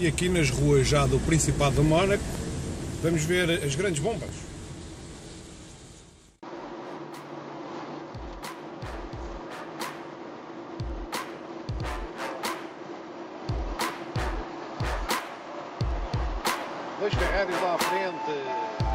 E aqui nas ruas já do Principado do Mónaco, vamos ver as grandes bombas. Dois lá à frente.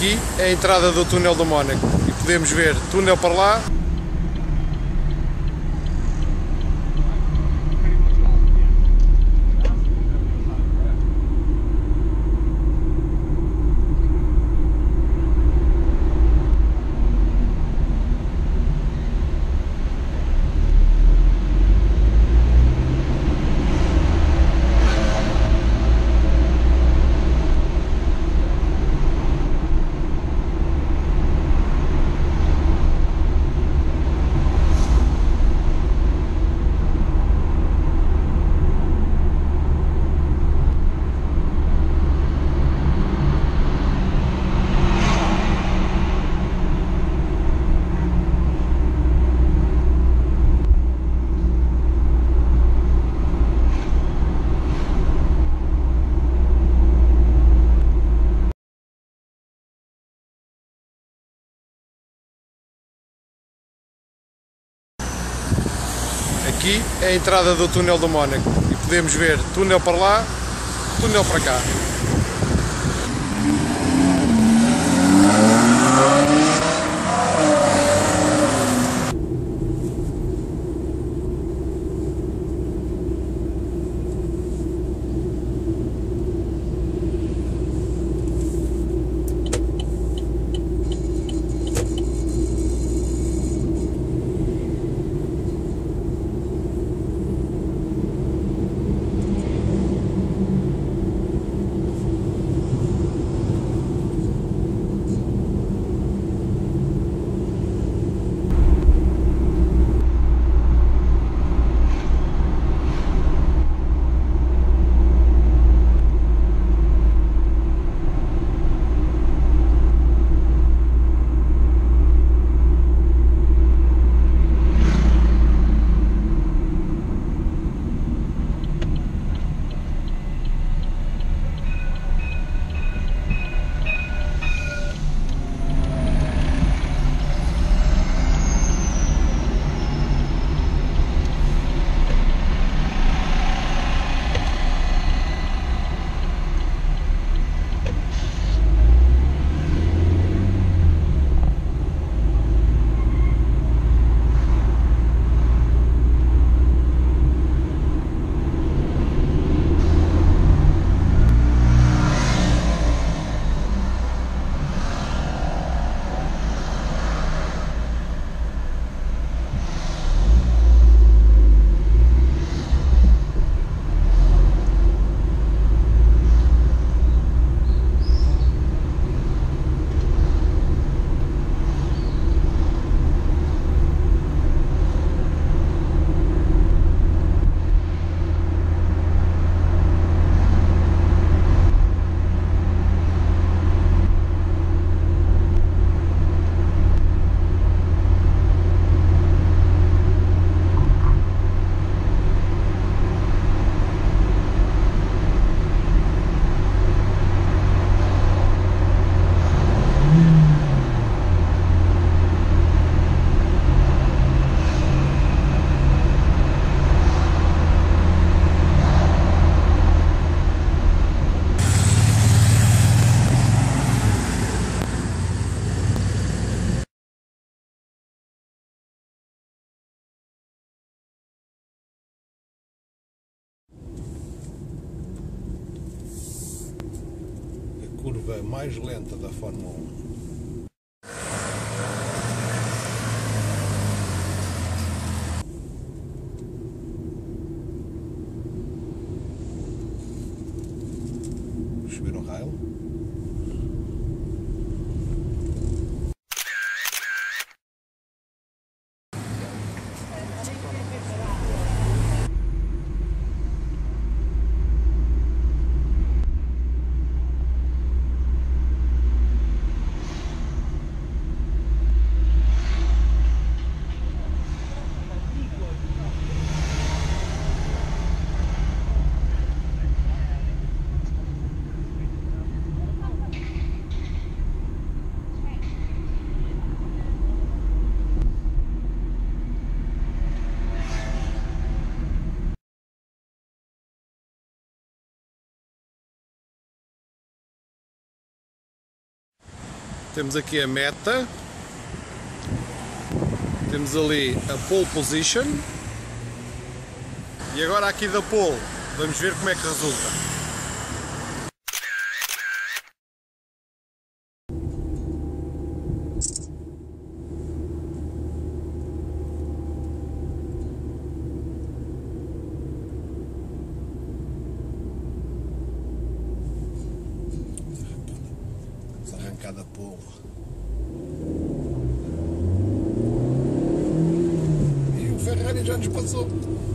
Aqui é a entrada do túnel do Mónaco. E podemos ver túnel para lá é a entrada do túnel do Mónaco e podemos ver túnel para lá, túnel para cá. Mais lenta da Fórmula 1. Subir um. Temos aqui a meta. Temos ali a pole position. E agora aqui da pole, vamos ver como é que resulta. Arrancada pole. E o Ferrari já nos passou.